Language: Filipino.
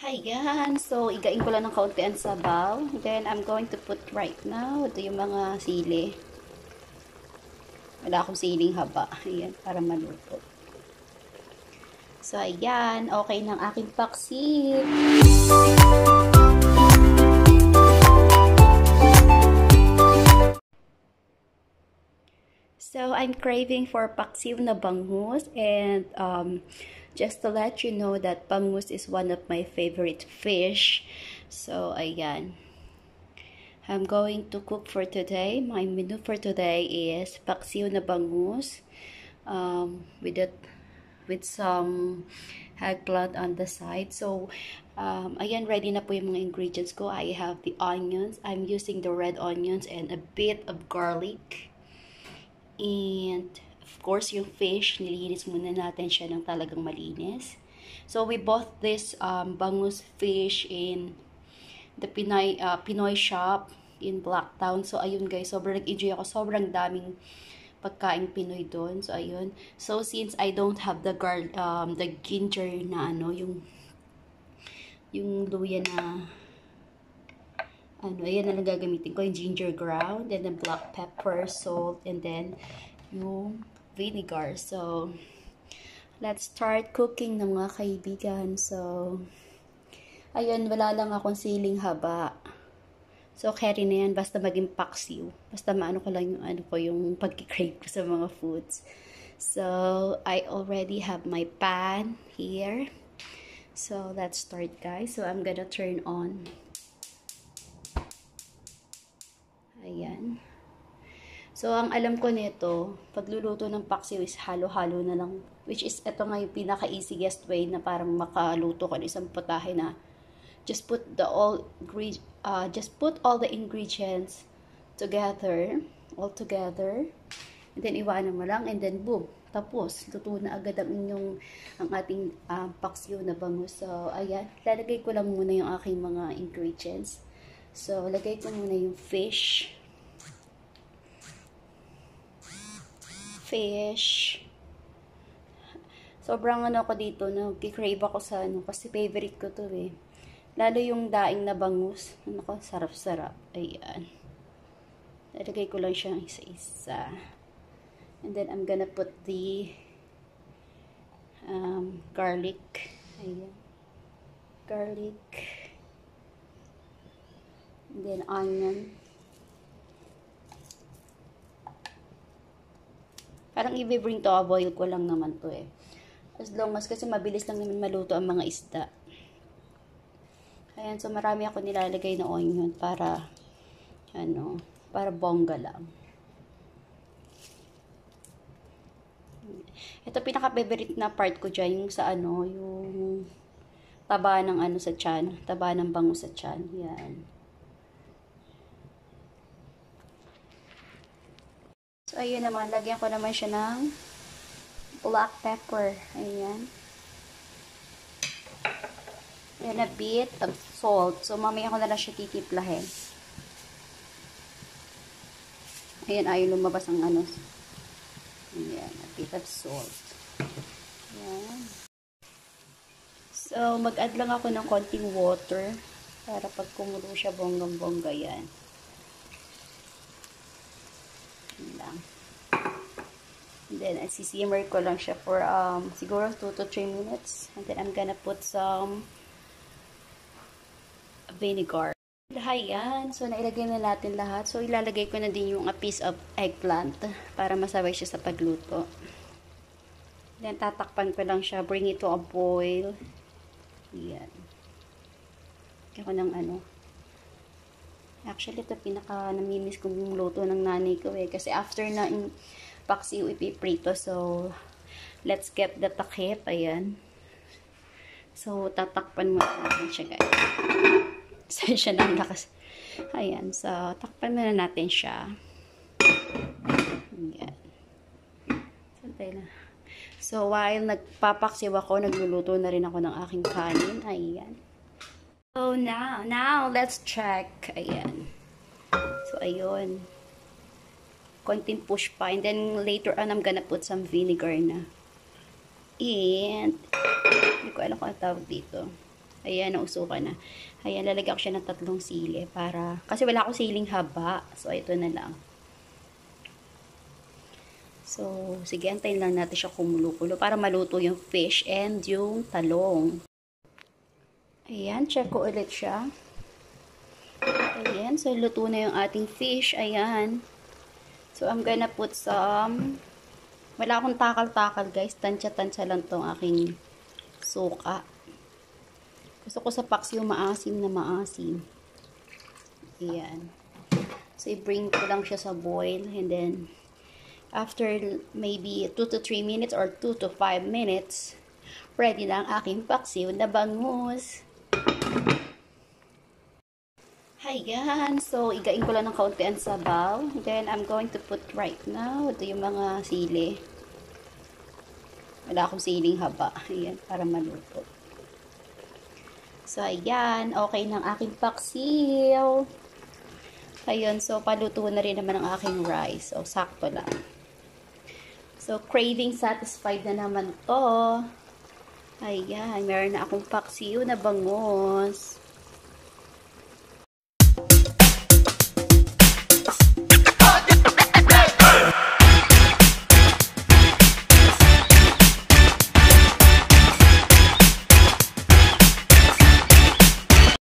Hi, yan. So, igain ko lang ng kaunti ang sabaw. Then, I'm going to put right now, ito yung mga sili. Wala akong siling haba. Ayan, para maluto. So, ayan. Okay ng aking paksit. I'm craving for paksiw na bangus and um, just to let you know that bangus is one of my favorite fish. So, ayan. I'm going to cook for today. My menu for today is paksiw na bangus um, with, it, with some eggplant on the side. So, um, ayan, ready na po yung mga ingredients ko. I have the onions. I'm using the red onions and a bit of garlic And, of course, yung fish, nilinis muna natin siya ng talagang malinis. So, we bought this um, bangus fish in the Pinoy, uh, Pinoy shop in Blacktown. So, ayun guys, sobrang nag-enjoy ako. Sobrang daming pagkain Pinoy doon. So, ayun. So, since I don't have the gar um, the ginger na ano, yung yung luya na ano, ayan na lang gagamitin ko, yung ginger ground, and then black pepper, salt, and then yung vinegar. So, let's start cooking ng mga kaibigan. So, ayun, wala lang akong siling haba. So, carry na yan, basta maging paksiw. Basta maano ko lang yung, ano ko, yung pagkikrave ko sa mga foods. So, I already have my pan here. So, let's start guys. So, I'm gonna turn on Ayan. So, ang alam ko nito, pagluluto ng paksiw is halo-halo na lang. Which is, ito nga yung pinaka-easiest way na parang makaluto ka ng isang putahe na just put the all uh, just put all the ingredients together, all together. And then, iwanan mo lang. And then, boom. Tapos, luto na agad ang inyong, ang ating uh, paksiw na bangus. So, ayan. Lalagay ko lang muna yung aking mga ingredients. So, lagay ko muna yung fish. Fish. Sobrang ano ko dito, no? Kikrave ako sa ano, kasi favorite ko to eh. Lalo yung daing na bangus. Ano ko, sarap-sarap. Ayan. Lalagay ko lang siya isa-isa. And then, I'm gonna put the um, garlic. Ayan. Garlic. And then onion. Parang i-bring to a boil ko lang naman to eh. As long as kasi mabilis lang naman maluto ang mga isda. Ayan, so marami ako nilalagay na onion para ano, para bongga lang. Ito pinaka-favorite na part ko dyan, yung sa ano, yung taba ng ano sa chan, taba ng bango sa chan. Yan. So, ayun naman. Lagyan ko naman siya ng black pepper. Ayan. And a bit of salt. So, mamaya ko na lang siya titiplahin. Ayan, ayaw lumabas ang ano. Ayan, a bit of salt. Ayan. So, mag-add lang ako ng konting water para pag kumulo siya bonggang-bongga yan. Lang. And then, sisimmer ko lang siya for um, siguro 2 to 3 minutes. And then, I'm gonna put some vinegar. Ayan. So, nailagay na natin lahat. So, ilalagay ko na din yung a piece of eggplant para masabay siya sa pagluto. Then, tatakpan ko lang siya. Bring it to a boil. Ayan. Kaya ko ng ano, Actually, ito pinaka namimiss kong luto ng nanay ko eh. Kasi after na in paksiw ipiprito. So, let's get the takip. Ayan. So, tatakpan mo natin siya guys. Saan siya nang lakas. Ayan. So, takpan muna natin siya. Ayan. Santay na. So, while nagpapaksiw ako, nagluluto na rin ako ng aking kanin. Ayan. So, now, now, let's check. Ayan. So, ayun. Konting push pa. And then, later on, I'm gonna put some vinegar na. And, hindi ko alam kung tawag dito. Ayan, nausukan na. Ayan, lalagyan ko siya ng tatlong sili para, kasi wala akong siling haba. So, ito na lang. So, sige, antayin lang natin siya kumulo-kulo para maluto yung fish and yung talong. Ayan, check ko ulit siya. Ayan, so luto na yung ating fish. Ayan. So, I'm gonna put some, wala akong takal-takal guys. Tansya-tansya lang tong aking suka. Gusto ko sa paksiw maasim na maasim. Ayan. So, i-bring ko lang siya sa boil. And then, after maybe 2 to 3 minutes or 2 to 5 minutes, ready na ang aking paksiw na bangus. Ayan. So, igain ko lang ng kaunti ang sabaw. Then, I'm going to put right now, ito yung mga sili. Wala akong siling haba. Ayan, para maluto. So, ayan. Okay ng aking paksiw. Ayun. So, paluto na rin naman ang aking rice. So, sakto lang. So, craving satisfied na naman to. Ayan. Meron na akong paksiw na bangus.